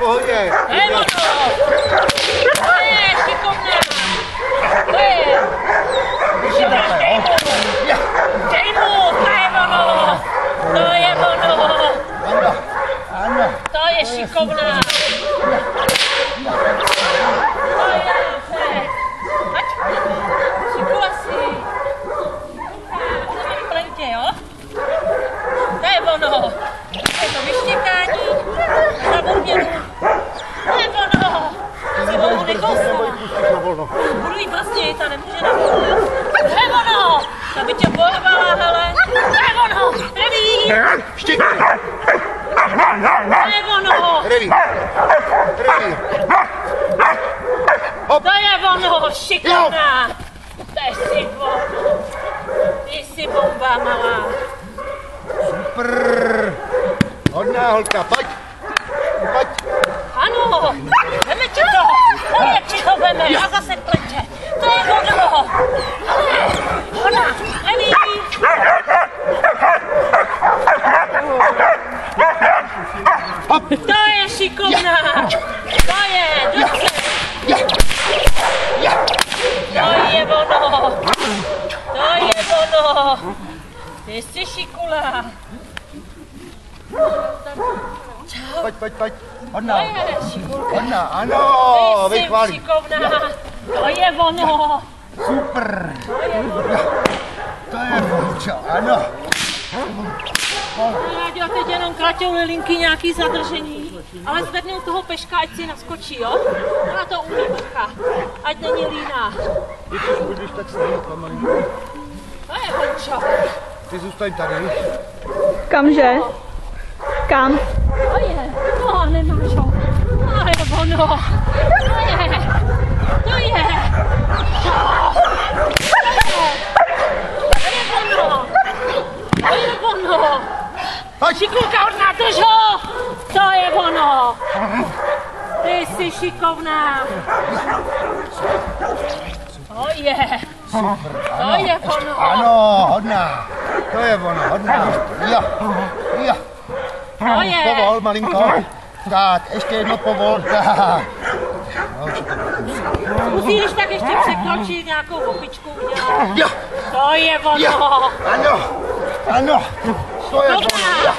哎，没有。哎，是狗呢。对。你心大了。哎，没有，没有了。没有，没有了。没有，没有。都是小狗呢。Budu jí vlastně, ta nemůže na To je ono. Ta by tě porvala, hele. To je ono. Reví. Štěk! To je ono. Reví! Reví! To je ono, šikovná. To je si ono. Ty jsi bomba malá. Prr. Hodná holka, pojď! Pojď! Ano, veme ti to. Ale veme, a zase pleče. To je ono. Ale, ona. Hop! To je šikovná. To je, dobře. To je ono. To je ono. Ty jsi šikula. Pojď, pojď, pojď! To Hodná! Hodná, ano! Vychválí! šikovná. To je ono. Super! To je volčo, ano! Rádio, teď jenom kratěj lilinky nějaký zadržení, ale zvednou toho peška, ať si naskočí, jo? Ona to umí, bacha. Ať není líná. Když budeš tak stejně pomalinko. To je hončo. Ty zůstaň tady. Kamže? Kam? To je. No, nemáš ho. To je ono. To je. To je. To je ono. To je ono. Hodná, drž ho! To je ono! Ty jsi šikovná. To je. To je ono. Ano, hodná! To je ono, hodná! Jo! Jo! To je. Povol, malinko! Tak, ještě jedno povol, tak. No. Musíš tak ještě překročit nějakou opičku udělat. Jo! To je Jo! ono. Ano! Ano! To je ono! Dobrá.